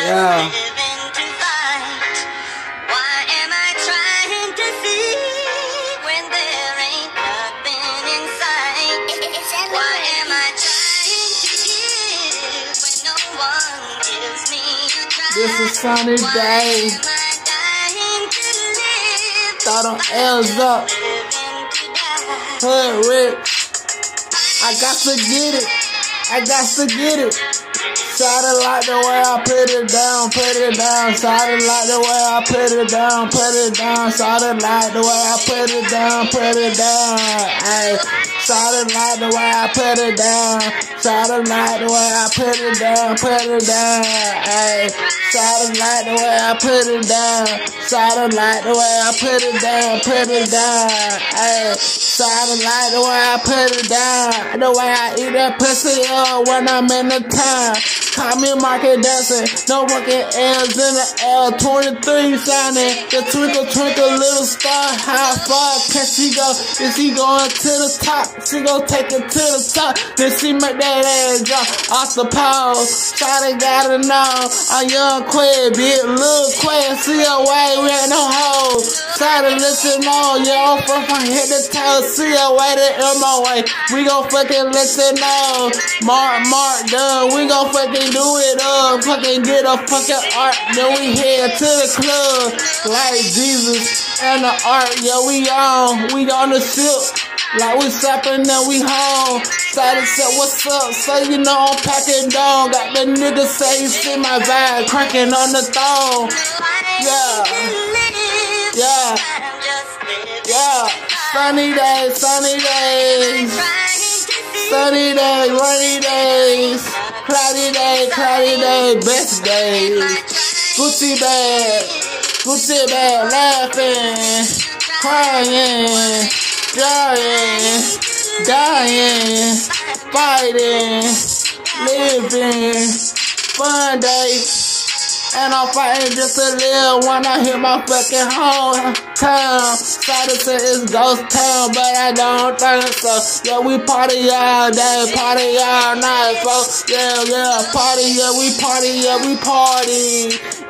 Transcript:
Yeah. living to fight. Why am I trying to see when there ain't nothing in sight? Why am I trying to give when no one gives me a try? This is sunny Why day. am I dying to live? Throw them L's up. Living to die. Hood rich. I got to get it. I got to get it. Shot it like the way I put it down, put it down. Shot it like the way I put it down, put it down. Shot it like the way I put it down, put it down. Ay, shot it like the way I put it down. Shot it like the way I put it down, put it down. Ay, shot it like the way I put it down. Shot it like the way I put it down, put it down. Ay, shot it like the way I put it down. The way I eat that pussy up when I'm in the town. Call me market dancing, no working L's in the L. 23 shining, the twinkle twinkle little star. How far can she go? Is she going to the top? She gon' take it to the top. Then she make that ass drop off the pole. Shawty gotta know, I'm young queen, big little queen. See her way, we ain't no hoes. Shawty listen on, yeah, I'm from from head to toe. See her way to my way. We gon' fucking listen on. Mark, Mark, done. We gon' fucking do it up. Fucking get a fucking art. Then we head to the club. Like Jesus and the art. Yeah, we on. We on the ship. Like we stopping and we home. Started said, what's up? So you know I'm packing down. Got the nigga say you see my vibe cranking on the throne. Yeah. Yeah. Yeah. Sunny days, sunny days. Sunny days, rainy days. Cloudy day, cloudy day, best days. Gucci bag, Gucci bag, laughing, crying, dying, dying, fighting, living, fun days. And I'm fighting just to live when I hit my fucking hometown. Say it's ghost town, but I don't think so. Yeah, we party all day, party all night, folks. Yeah, yeah, party, yeah, we party, yeah, we party.